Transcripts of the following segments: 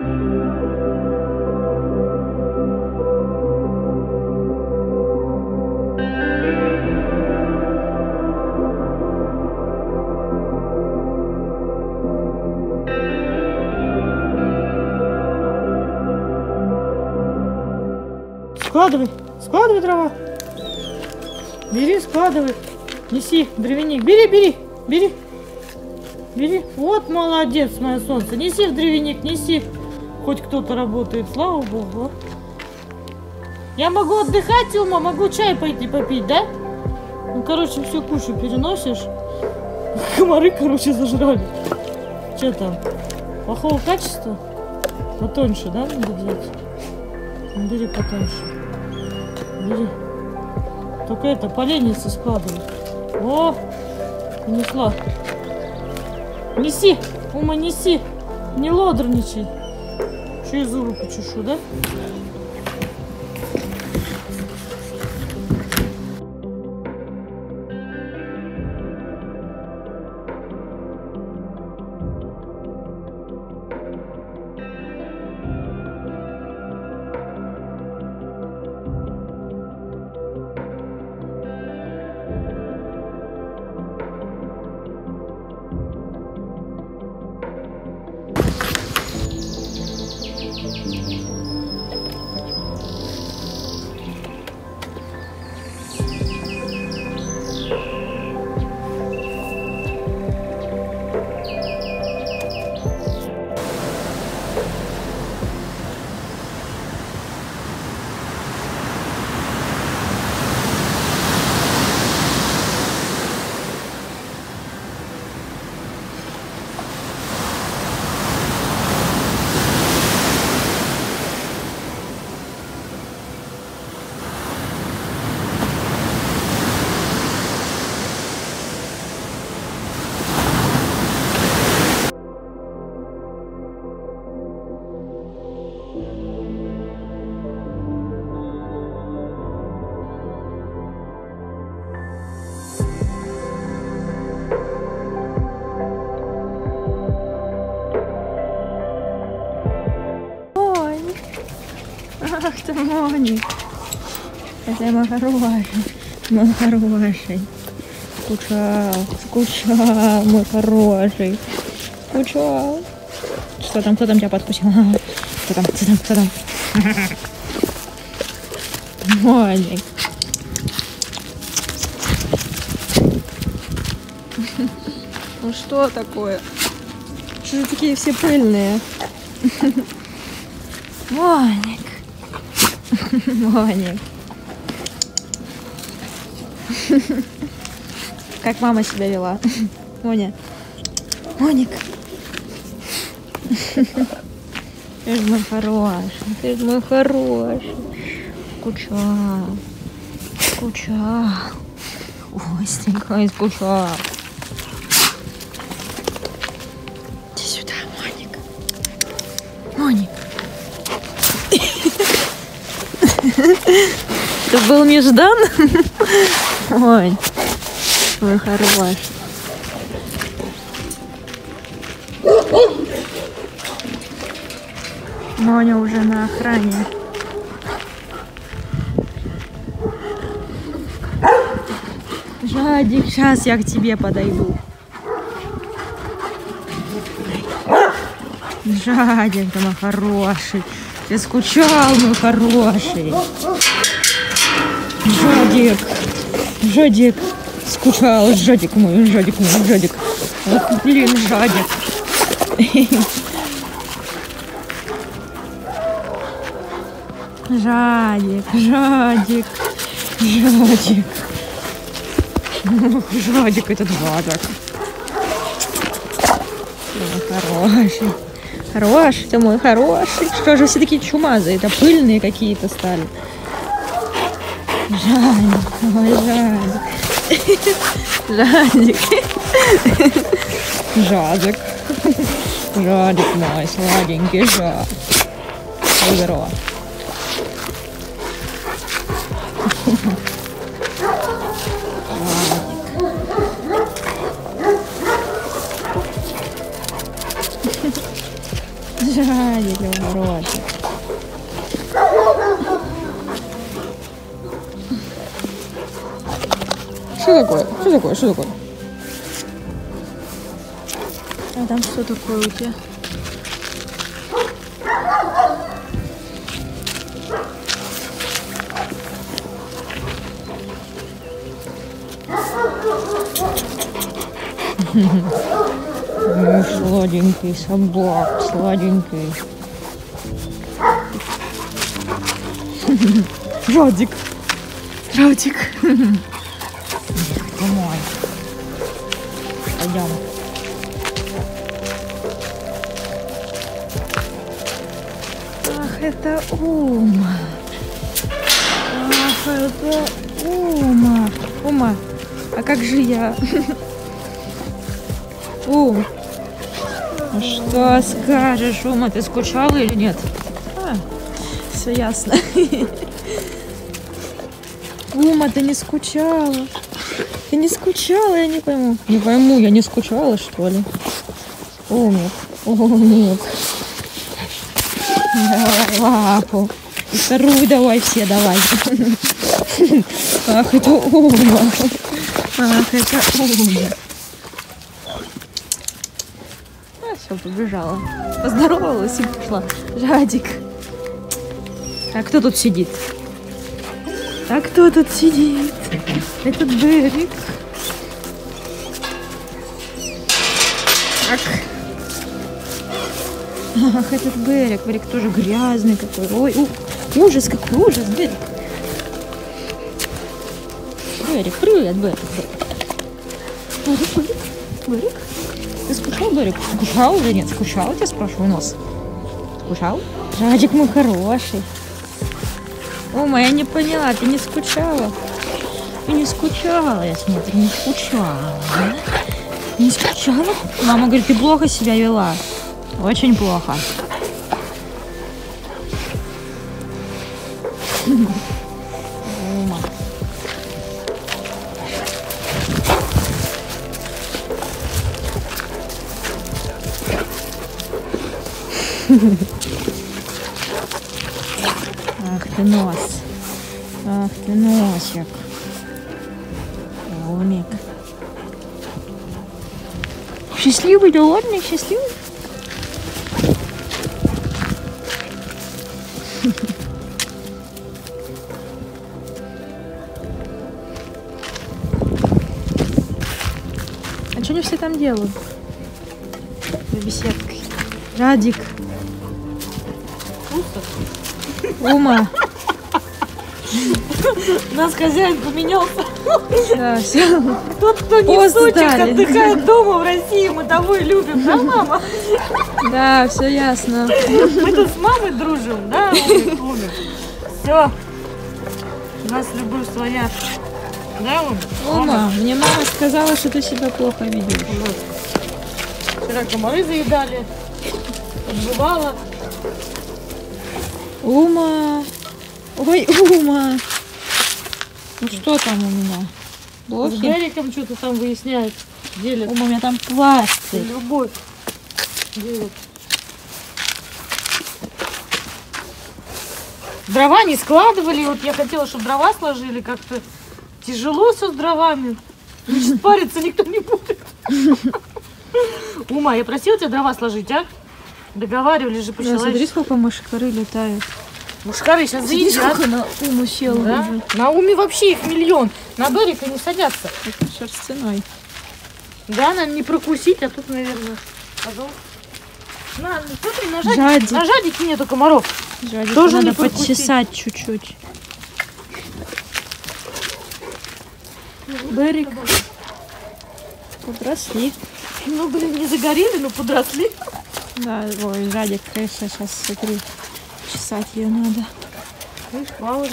Складывай, складывай дрова. Бери, складывай. Неси древеник. Бери, бери, бери. Бери. Вот молодец, мое солнце. Неси в древеник, неси. Хоть кто-то работает, слава богу. Я могу отдыхать, Ума, могу чай пойти попить, да? Ну, короче, всю кучу переносишь. Комары, короче, зажрали. Что там? Плохого качества? Потоньше, да, надо взять? Бери потоньше. Бери. Только это, поленницы складывай. О, унесла. Неси, Ума, неси. Не лодорничай. Че я зубы почешу, да? Моник. Это мой хороший. Мой хороший. Скучал, скучал, мой хороший. Скучал. Что там, кто там тебя подкусил? Кто там, кто там, кто там? Моник. Ну что такое? Что же такие все пыльные? Моник. Моник. Как мама себя вела. Моня. Моник. Ты же мой хороший. Ты же мой хороший. Скучал. Скучал. Ой, скучал. Это был неждан? Ой, мой хороший. Моня уже на охране. Жадик, сейчас я к тебе подойду. Жадик, мой хороший. Ты скучал, мой хороший. Жадик. Жадик. Скучал. Жадик мой, жадик мой, жадик. Ох, блин, жадик. Жадик, жадик, жадик. Жадик этот жадик. Хороший. Хороший, ты мой хороший. Что же все такие чумазые? Это пыльные какие-то стали. Жадик, ой, жадик. Жадик. Жадик. Жадик мой, сладенький жадик. Здорово. Жадик, его хороший. Что такое? Что такое? Что такое? А там что такое у тебя? Ну, сладенький собак, сладенький. Радик. Радик. Домой. Пойдем. Ах, это Ума. Ах, это Ума. Ума, а как же я? Ум, ну что скажешь, Ума, ты скучала или нет? А, все ясно. Ума, ты не скучала. Ты не скучала, я не пойму. Не пойму, я не скучала, что ли? Умник, умник. Давай лапу. И давай все, давай. Ах, это ума. Ах, это ума. Все, побежала. Поздоровалась и пошла. Жадик. А кто тут сидит? А кто тут сидит? Этот Берик. Ах. Ах, этот Берик. Берик тоже грязный какой. Ой, у, ужас, какой ужас, Берик. Берик, привет, Берик. Берик, Берик, Берик. Ты скучал, Берик? Скучал или нет? Скучал, я спрашиваю, нос. Скучал? Жадик мой хороший. Ома, я не поняла, ты не скучала? Ты не скучала, я смотрю, не скучала. Не скучала? Мама говорит, ты плохо себя вела. Очень плохо. Ома. Ах ты нос. Ах ты носик. Умик. Счастливый, довольный, счастливый? А что они все там делают? За беседкой. Радик. Ума. У нас хозяин поменялся. Да, все. Тот, кто не Пост в дали. отдыхает дома в России, мы того и любим, да, мама? Да, все ясно. Мы тут с мамой дружим, да, Умик? Все. У нас любовь своя. Да, Умик? Ума, мне мама сказала, что ты себя плохо ведешь. Вчера комары заедали, отживала. Ума. Ой, Ума. Ну что там у меня? С Блохи? Гариком что-то там выясняет, делит. Ума, у меня там пластырь. Любовь. делит. Дрова не складывали, вот я хотела, чтобы дрова сложили, как-то тяжело все с дровами. Значит, париться никто не будет. Ума, я просила тебя дрова сложить, а? Договаривались же Да, смотри, по-человечески. сколько мышкары летают. Мушкары сейчас Смотри, заедят. сколько на Уму сел Да? уже. На уме вообще их миллион. На Берика не садятся. Это шерстяной. Да, надо не прокусить, а тут, наверное, пожалуйста. На, смотри, на жадик, Жадик. на жадике нету комаров. Жадик Тоже надо подчесать чуть-чуть. Берик. Подросли. Ну, блин, не загорели, но подросли. Да, ой, Жадик, конечно, сейчас смотри. Чесать ее надо. Видишь, плавали.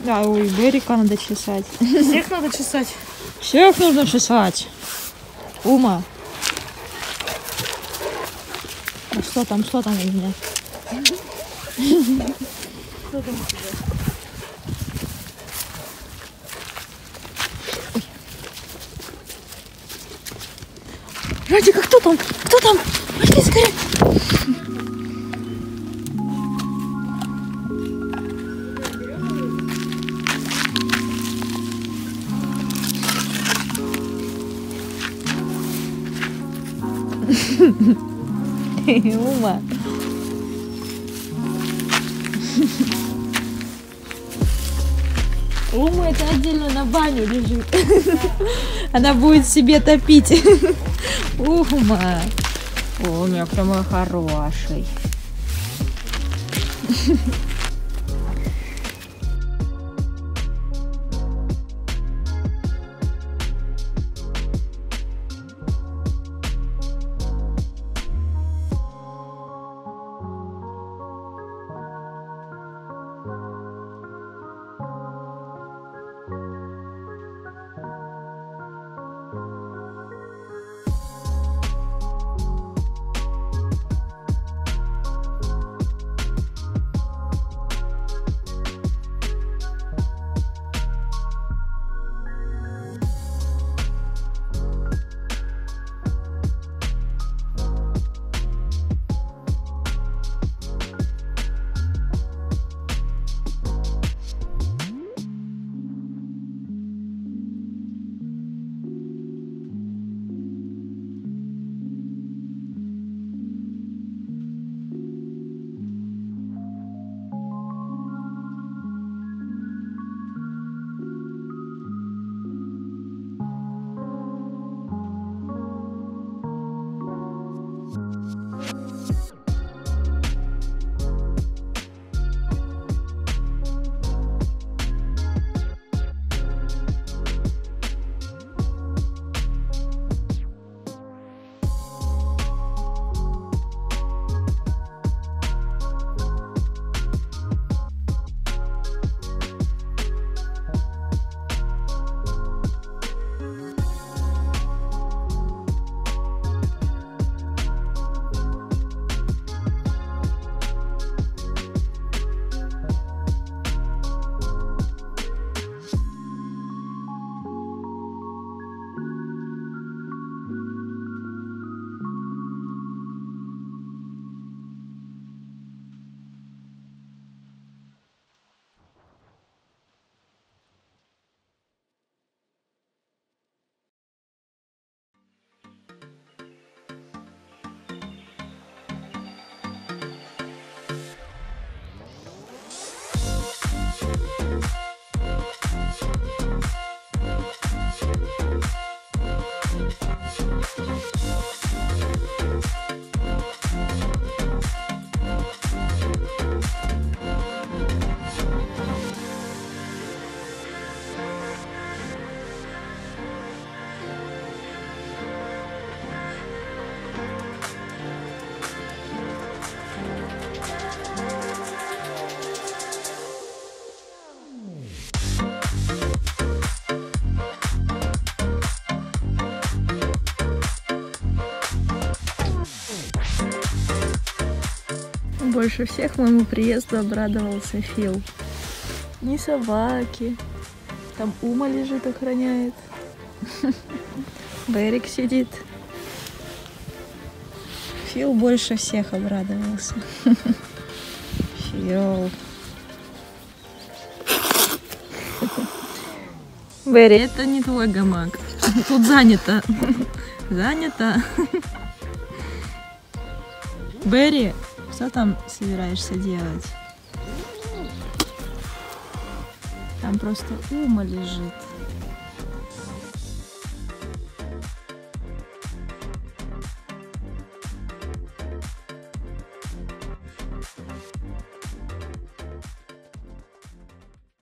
Да, ой, Берика надо чесать. Всех надо чесать. Всех нужно чесать. Ума. Ну что там, что там у меня? Что там у тебя? Радик, а кто там? Кто там? Пошли скорее. Ума. Ума это отдельно на баню лежит. Она будет себе топить. Ума. О, мягкий мой хороший. Больше всех моему приезду обрадовался Фил. Ни собаки. Там Ума лежит, охраняет. Берик сидит. Фил больше всех обрадовался. Фил. Берри, это не твой гамак. Тут занято. Занято. Берри, что там собираешься делать? Там просто ума лежит.